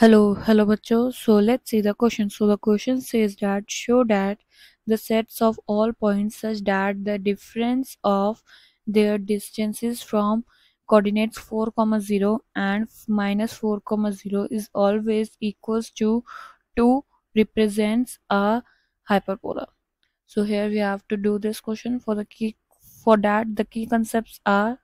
Hello, hello bachcho. So let's see the question. So the question says that show that the sets of all points such that the difference of their distances from coordinates 4 comma 0 and minus 4 comma 0 is always equals to 2 represents a hyperbola. So here we have to do this question for the key for that the key concepts are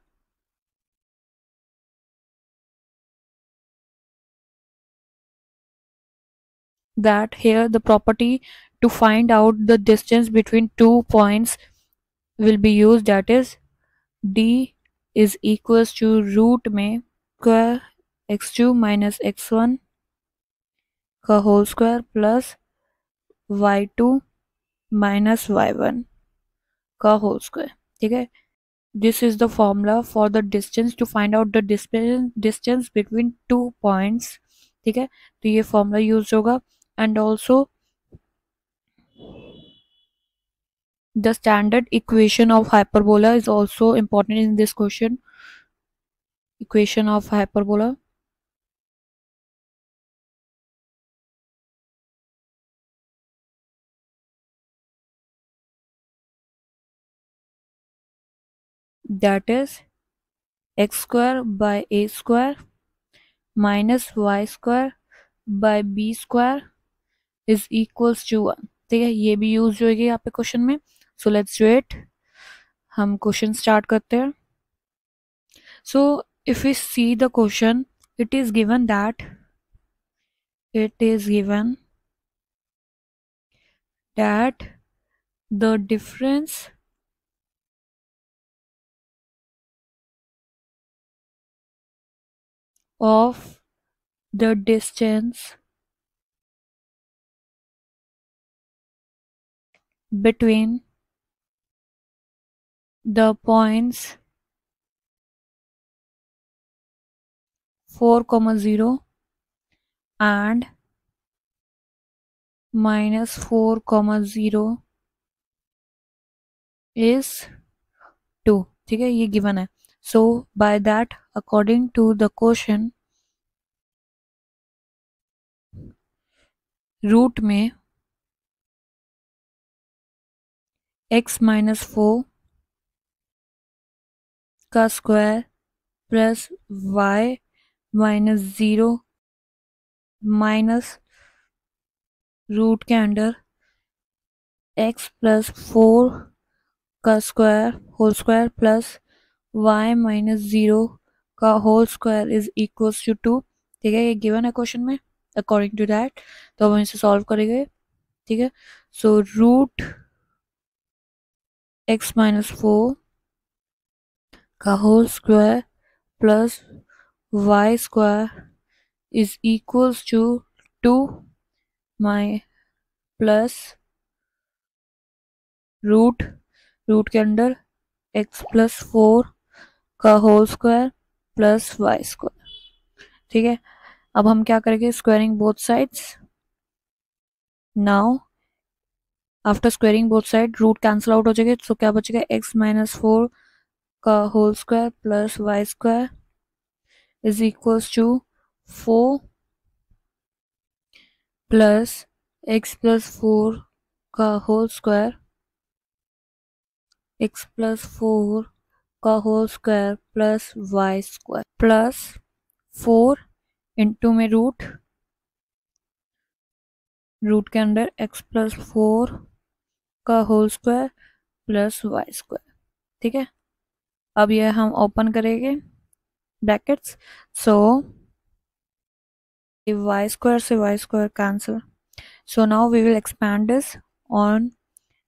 that here the property to find out the distance between two points will be used that is d is equals to root में square x2 minus x1 का whole square plus y2 minus y1 का whole square ठीक है this is the formula for the distance to find out the distance between two points ठीक है तो ये formula use होगा And also the standard equation of hyperbola is also important in this question. Equation of hyperbola. That is x square by a square minus y square by b square is equals to one ठीक है, ये भी use होगी यहाँ पे question में. So let's do it हम question start करते हैं. So if you see the question it is given that it is given that the difference of the distance between the points 4 comma 0 and minus 4 comma 0 is 2 ठीक है ये given है so by that according to the question root में x minus four का square plus y minus zero minus root के under x plus four का square whole square plus y minus zero का whole square is equals to two ठीक है, ये given है question में अकॉर्डिंग टू दैट तो हम इसे सॉल्व करेंगे, ठीक है? सो रूट x minus 4 का होल स्क्वायर प्लस y square is equals to 2 my plus root root के अंदर x प्लस फोर का whole square plus y square ठीक है? अब हम क्या करेंगे? Squaring both sides now after squaring both side root cancel out हो जाएगा। तो क्या बचेगा एक्स माइनस फोर का whole square plus y square is equals to four plus x plus four का whole square x plus four का whole square plus y square plus four into में root root के अंदर x plus four का whole square plus y square ठीक है? अब यह हम ओपन करेंगे ब्रैकेट्स सो वाई स्क्वायर से y square cancel so now we will expand this on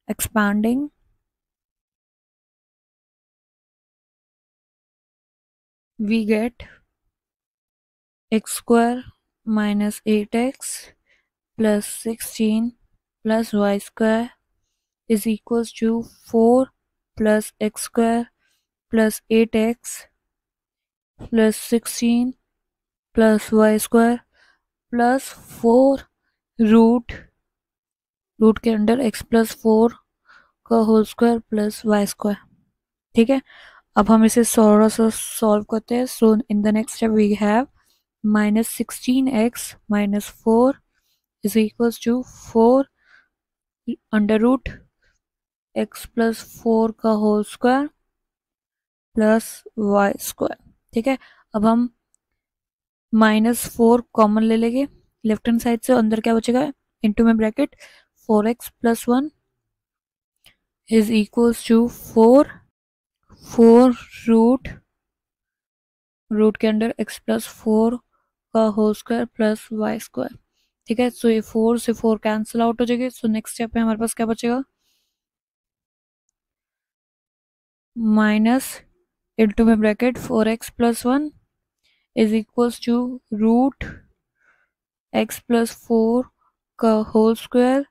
expanding we get x square minus eight x plus sixteen plus y square is equals to 4 plus x square plus 8x plus 16 plus y square plus four root root के under x plus four का whole square plus y square ठीक है? अब हम इसे थोड़ा सा solve करते हैं। So in the next step we have minus sixteen x minus four is equals to four under root x plus four का whole square plus y square ठीक है? अब हम माइनस फोर कॉमन ले लेंगे। लेफ़्ट हैंड साइड से अंदर क्या बचेगा? इंटू में bracket four x plus one is equals to four four root root के अंदर एक्स प्लस फोर का whole square plus y square ठीक है? सो ये फोर से फोर कैंसिल आउट हो जाएगी। सो नेक्स्ट स्टेप में हमारे पास क्या बचेगा? माइनस इंटू में bracket four x plus one is equals to root x plus four का whole square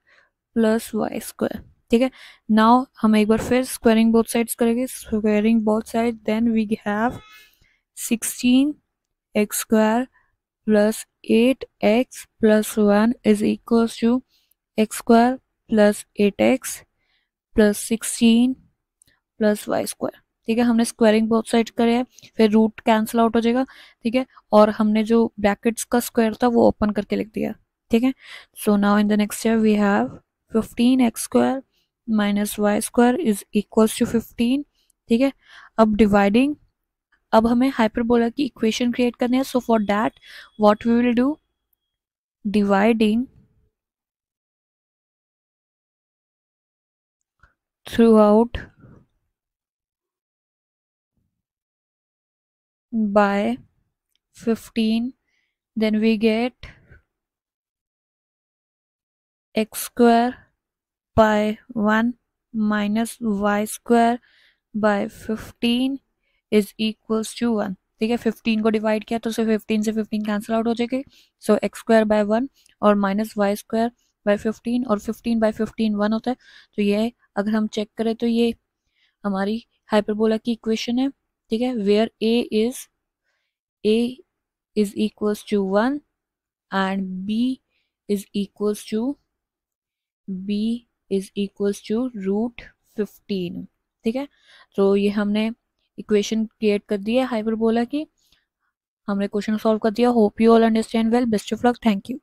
plus y square ठीक है? नाउ हम एक बार फिर स्क्वायरिंग बोथ साइड्स करेंगे। Squaring both side then we have sixteen x square plus eight x plus one is equals to x square plus eight x plus sixteen plus y square, ठीक है? हमने squaring both side करे हैं, फिर root cancel out हो जाएगा, ठीक है? और हमने जो ब्रैकेट्स का स्क्वायर था, वो ओपन करके लिख दिया, ठीक है? So now in the next step we have fifteen x square minus y square is equals to fifteen ठीक है? अब डिवाइडिंग अब हमें हाइपरबोला की इक्वेशन क्रिएट करनी है। So for that what we will do dividing throughout by 15 then we get x square by 1 minus y square by 15 is equals to 1 ठीक है 15 को डिवाइड किया तो सिर्फ़ 15 से 15 कैंसिल आउट हो जाएगी। So x square by one और माइनस वाई स्क्वायर बाय 15 और 15 बाय 15 वन होता है। तो ये, अगर हम चेक करें तो ये हमारी हाइपरबोला की इक्वेशन है। ठीक है where a is a is equals to one and b is equals to b is equals to root fifteen ठीक है? तो ये हमने इक्वेशन क्रिएट कर दी है हाइपरबोला की। हमने क्वेश्चन सॉल्व कर दिया। Hope you all understand well best of luck thank you